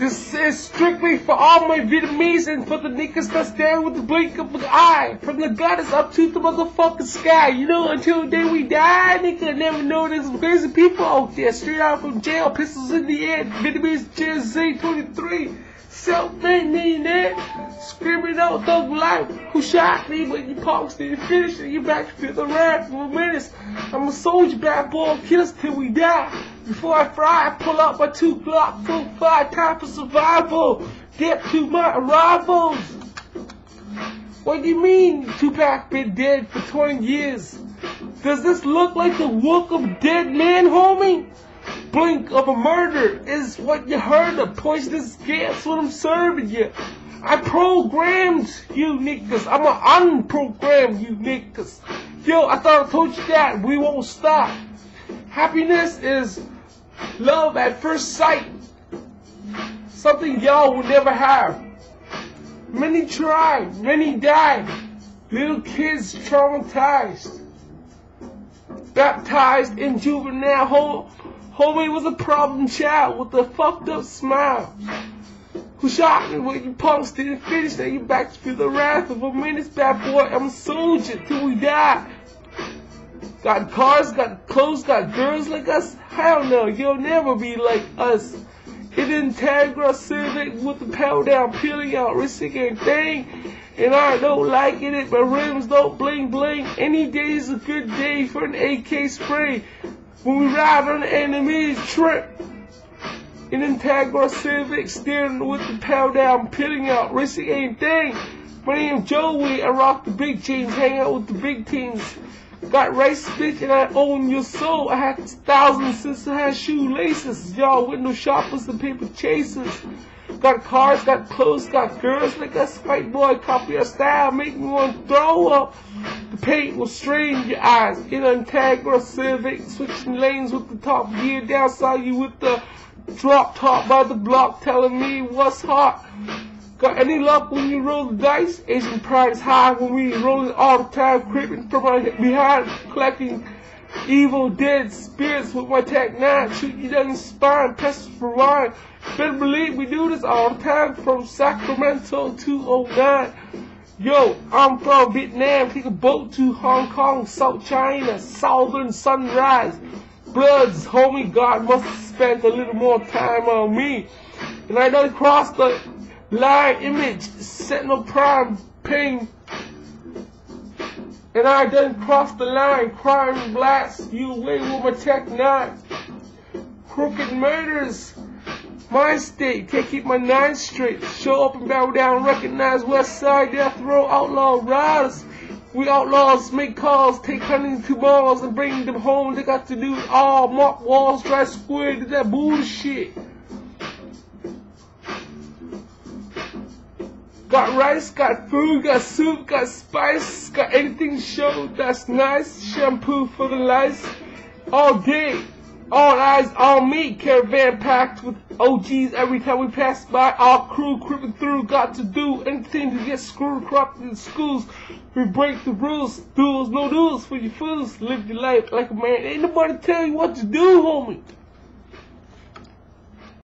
This is strictly for all my Vietnamese and for the niggas that's there with the blink of an eye. From the gutters up to the motherfucking sky. You know, until the day we die, nigga, never know there's crazy people out there. Straight out from jail, pistols in the air. Vietnamese Jersey 23. Self-made. Screaming out thug life. Who shot me but you punks didn't finish and you back to the wrath for a minute. I'm a soldier, bad boy, kill us till we die. Before I fry, I pull out my two Glock, full five time for survival. Get to my arrivals. What do you mean Tupac been dead for 20 years? Does this look like the look of dead man, homie? Blink of a murder is what you heard of poisonous gas what I'm serving you. I programmed you niggas. I'm going to unprogram you niggas. Yo, I thought I told you that. We won't stop. Happiness is love at first sight. Something y'all will never have. Many tried, many died. Little kids traumatized. Baptized in juvenile. Homie was a problem child with a fucked up smile. Who shot me when you punks didn't finish that you back to the wrath of a menace bad boy. I'm a soldier till we die. Got cars, got clothes, got girls like us? Hell no, you'll never be like us. It Integra Civic with the pedal down, peeling out, risking everything. And I don't like it, my rims don't bling bling. Any day's a good day for an AK spray. When we ride on the enemy's trip. An Integra Civic steering with the power down, peeling out, risking anything. My name's Joey, I rock the big chains, hang out with the big teams. Got race bitch and I own your soul. I had thousands since I had shoelaces. Y'all window shoppers and paper chasers. Got cars, got clothes, got girls like us. White boy, copy our style, make me want to throw up. The paint will strain your eyes. An Integra Civic, switching lanes with the top gear down. Saw you with the drop top by the block, telling me what's hot. Got any luck when you roll the dice? Asian pride is high when we roll it all the time, creeping from behind, collecting evil dead spirits with my Tech 9, shoot you down the spine, press for wine. Better believe we do this all the time from Sacramento to 09. Yo, I'm from Vietnam, take a boat to Hong Kong, South China, Southern Sunrise. Bloods, homie, God must have spent a little more time on me. And I done crossed the line image, sentinel prime, ping. And I done crossed the line, crime blast you away with my tech nine. Crooked murders, my state, can't keep my nine straight. Show up and bow down, recognize West Side Death Row outlaw riders. We outlaws make calls, take hundreds to balls and bring them home. They got to do all. Mark walls, drive square to that bullshit. Got rice, got food, got soup, got spice, got anything show that's nice. Shampoo for the lice. All day, all eyes on me. Caravan packed with OGs every time we pass by. Our crew creeping through, got to do anything to get screwed corrupted in schools. We break the rules, duels, no duels for you fools. Live your life like a man. Ain't nobody tell you what to do, homie.